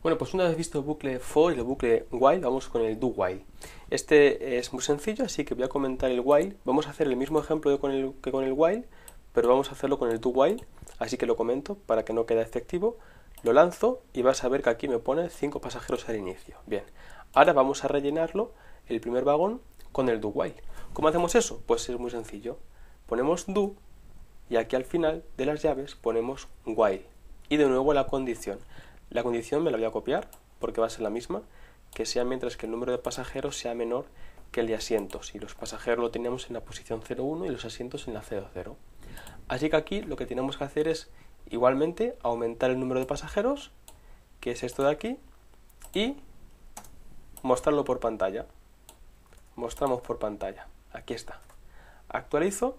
Bueno, pues una vez visto el bucle for y el bucle while, vamos con el do while. Este es muy sencillo, así que voy a comentar el while. Vamos a hacer el mismo ejemplo con el, que con el while, pero vamos a hacerlo con el do while, así que lo comento para que no quede efectivo. Lo lanzo y vas a ver que aquí me pone 5 pasajeros al inicio. Bien, ahora vamos a rellenarlo, el primer vagón, con el do while. ¿Cómo hacemos eso? Pues es muy sencillo. Ponemos do y aquí al final de las llaves ponemos while. Y de nuevo la condición. La condición me la voy a copiar porque va a ser la misma, que sea mientras que el número de pasajeros sea menor que el de asientos. Y los pasajeros lo tenemos en la posición 0,1 y los asientos en la 0,0. Así que aquí lo que tenemos que hacer es igualmente aumentar el número de pasajeros, que es esto de aquí, y mostrarlo por pantalla. Mostramos por pantalla. Aquí está. Actualizo,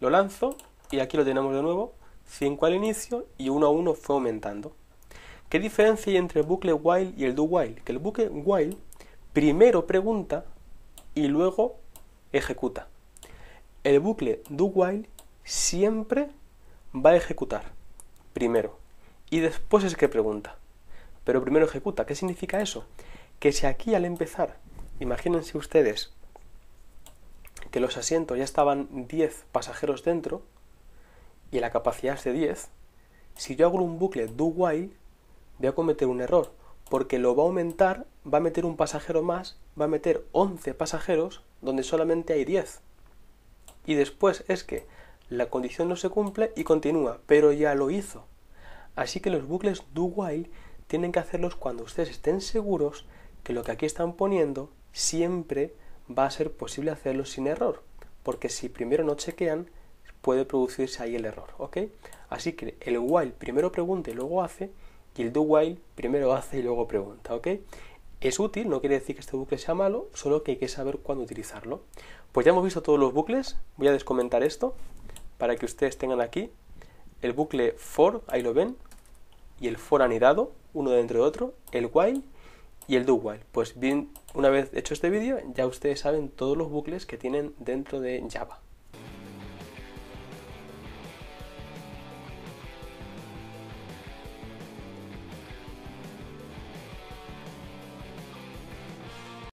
lo lanzo y aquí lo tenemos de nuevo. 5 al inicio y 1 a 1 fue aumentando. ¿Qué diferencia hay entre el bucle while y el do while? Que el bucle while primero pregunta y luego ejecuta. El bucle do while siempre va a ejecutar primero y después es que pregunta. Pero primero ejecuta. ¿Qué significa eso? Que si aquí al empezar, imagínense ustedes que los asientos ya estaban 10 pasajeros dentro y la capacidad es de 10, si yo hago un bucle do while, voy a cometer un error, porque lo va a aumentar, va a meter un pasajero más, va a meter 11 pasajeros donde solamente hay 10. Y después es que la condición no se cumple y continúa, pero ya lo hizo. Así que los bucles do while tienen que hacerlos cuando ustedes estén seguros que lo que aquí están poniendo siempre va a ser posible hacerlo sin error, porque si primero no chequean, puede producirse ahí el error, ¿ok? Así que el while primero pregunta y luego hace, y el do while primero hace y luego pregunta, ¿ok? Es útil, no quiere decir que este bucle sea malo, solo que hay que saber cuándo utilizarlo. Pues ya hemos visto todos los bucles, voy a descomentar esto para que ustedes tengan aquí el bucle for, ahí lo ven, y el for anidado, uno dentro de otro, el while y el do while. Pues bien, una vez hecho este vídeo, ya ustedes saben todos los bucles que tienen dentro de Java.